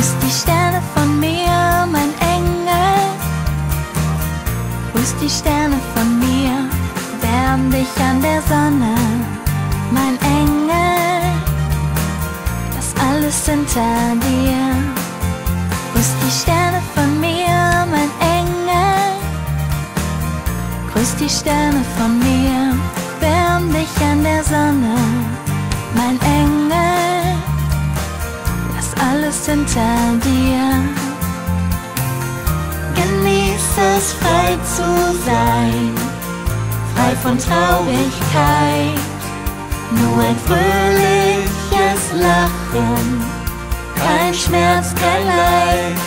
Grüß die Sterne von mir, mein Engel. Grüß die Sterne von mir, wärm dich an der Sonne, mein Engel. Lass alles hinter dir. Grüß die Sterne von mir, mein Engel. Grüß die Sterne von mir, wärm dich an der Sonne, alles hinter dir. Genieß es frei zu sein, frei von Traurigkeit. Nur ein fröhliches Lachen, kein Schmerz, kein Leid.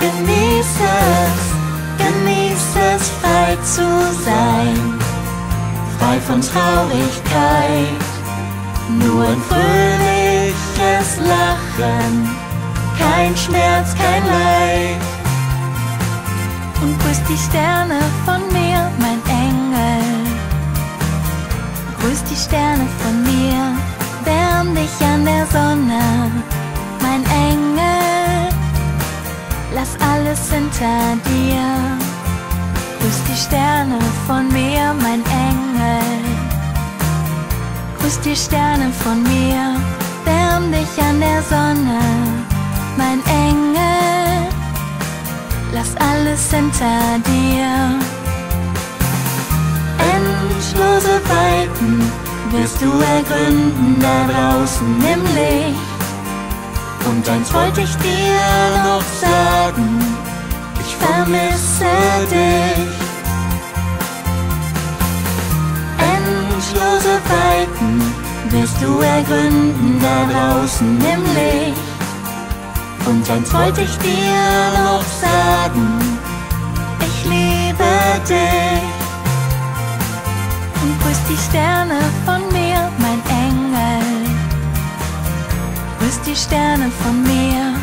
Genieß es, genieß es frei zu sein, frei von Traurigkeit. Nur ein fröhliches Lachen, kein Schmerz, kein Leid. Und grüß die Sterne von mir, mein Engel. Grüß die Sterne von mir, wärm dich an der Sonne, mein Engel. Lass alles hinter dir. Grüß die Sterne von mir, mein Engel. Grüß die Sterne von mir, alles hinter dir. Endlose Weiten wirst du ergründen da draußen im Licht. Und eins wollte ich dir noch sagen, ich vermisse dich. Endlose Weiten wirst du ergründen da draußen im Licht. Und eins wollte ich dir noch sagen, ich liebe dich. Und grüß die Sterne von mir, mein Engel. Grüß die Sterne von mir,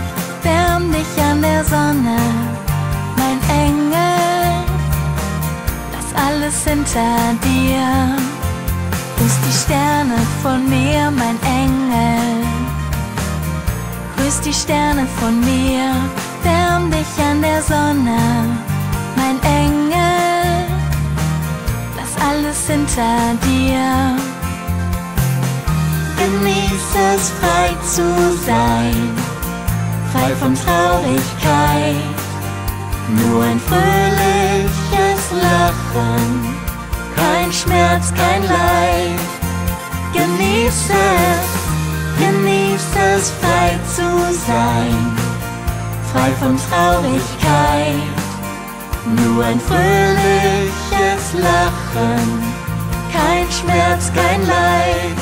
wärm dich an der Sonne, mein Engel. Lass alles hinter dir. Grüß die Sterne von mir, mein Engel. Grüß die Sterne von mir, wärm dich an der Sonne, mein Engel. Lass alles hinter dir. Genieß es frei zu sein, frei von Traurigkeit. Nur ein fröhliches Lachen, kein Schmerz, kein Leid. Genieß es, genieß es frei zu sein, frei von Traurigkeit. Nur ein fröhliches Lachen, kein Schmerz, kein Leid.